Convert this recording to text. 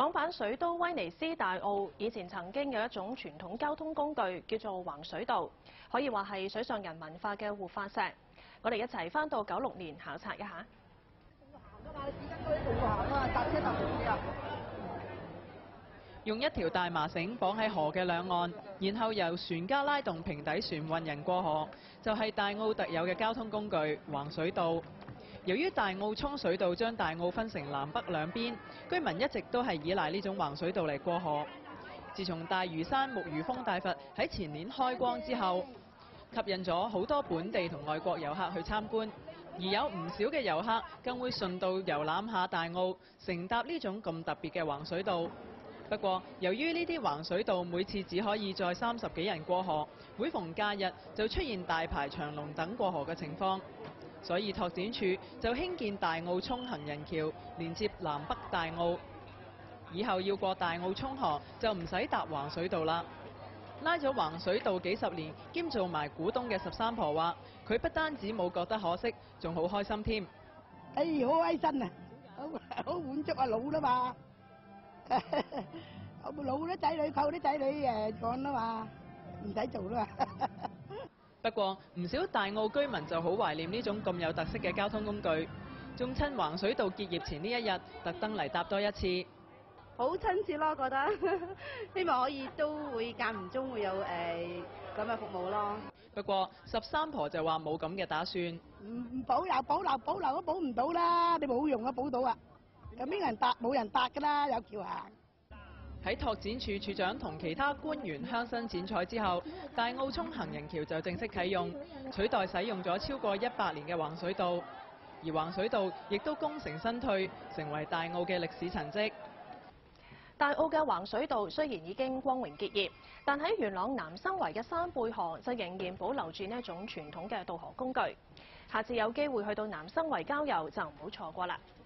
港版水都威尼斯大澳以前曾經有一種傳統交通工具叫做橫水道，可以話係水上人文化嘅活化石。我哋一齊翻到九六年考察一下。用一條大麻繩綁喺河嘅兩岸，然後由船家拉動平底船運人過河，就係大澳特有嘅交通工具橫水道。由於大澳涌水道將大澳分成南北兩邊，居民一直都係依賴呢種橫水道嚟過河。自從大嶼山木魚峰大佛喺前年開光之後，吸引咗好多本地同外國遊客去參觀，而有唔少嘅遊客更會順道遊覽下大澳，乘搭呢種咁特別嘅橫水道。不過，由於呢啲橫水道每次只可以載三十幾人過河，每逢假日就出現大排長龍等過河嘅情況，所以拓展處就興建大澳涌行人橋，連接南北大澳。以後要過大澳涌河就唔使搭橫水道啦。拉咗橫水道幾十年兼做埋股東嘅十三婆話：佢不單止冇覺得可惜，仲好開心添。哎，好開心啊！好好滿足啊，老啦嘛，我 老啲仔女，靠啲仔女誒幹啦嘛，唔使做啦嘛。不過唔少大澳居民就好懷念呢種咁有特色嘅交通工具，仲趁橫水道結業前呢一日，特登嚟搭多一次。好親切咯，覺得 希望可以都會間唔中會有誒咁嘅服務咯。不過十三婆就話冇咁嘅打算。唔唔保留保留保留都保唔到啦，你冇用啊保到啊，有邊人搭冇人搭㗎啦，有橋行。喺拓展處處長同其他官員鄉紳剪彩之後，大澳涌行人橋就正式啟用，取代使用咗超過一百年嘅橫水道，而橫水道亦都功成身退，成為大澳嘅歷史陳跡。大澳嘅橫水道雖然已經光榮結業，但喺元朗南生圍嘅山背河就仍然保留住呢一種傳統嘅渡河工具。下次有機會去到南生圍郊遊就唔好錯過啦〜